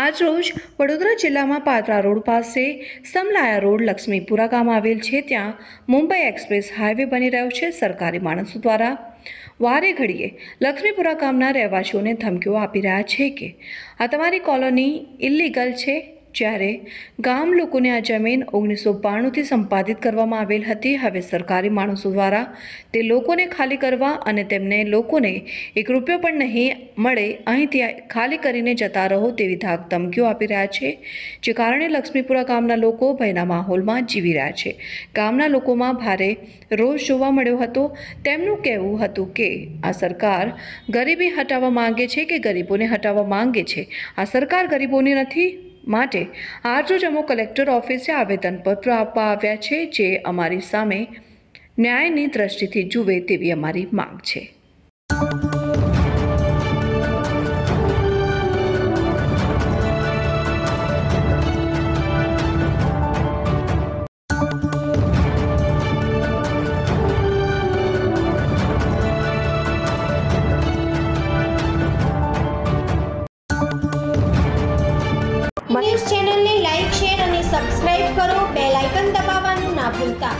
આજરોજ વડોદરા જિલ્લામાં પાદરા રોડ પાસે સમલાયા રોડ લક્ષ્મીપુરા ગામ આવેલ છે. ત્યાં મુંબઈ એક્સપ્રેસ હાઈવે બની રહ્યો છે સરકારી માણસો દ્વારા. વારે ઘડીએ લક્ષ્મીપુરા ગામના રહેવાસીઓને ધમકીઓ આપી રહ્યા છે કે, આ તમારી કોલોની ઇલીગલ છે? જ્યારે ગામ લોકોને આ જમીન ઓગણીસો બાણુંથી સંપાદિત કરવામાં આવેલ હતી. હવે સરકારી માણસો દ્વારા તે લોકોને ખાલી કરવા અને તેમને લોકોને એક રૂપિયો પણ નહીં મળે, અહીંથી ખાલી કરીને જતા રહો તેવી ધાક ધમકીઓ આપી રહ્યા છે, જે કારણે લક્ષ્મીપુરા ગામના લોકો ભયના માહોલમાં જીવી રહ્યા છે. ગામના લોકોમાં ભારે રોષ જોવા મળ્યો હતો. તેમનું કહેવું હતું કે આ સરકાર ગરીબી હટાવવા માંગે છે કે ગરીબોને હટાવવા માંગે છે? આ સરકાર ગરીબોની નથી માટે આજરોજ અમો કલેક્ટર ઓફિસે આવેદનપત્ર આપવા આવ્યા છે, જે અમારી સામે ન્યાયની દ્રષ્ટિથી જુએ તેવી અમારી માંગ છે. ન્યૂઝ ચેનલને લાઈક શેર અને સબસ્ક્રાઇબ કરો. બેલ આઇકન દબાવવાનું ના ભૂલતા.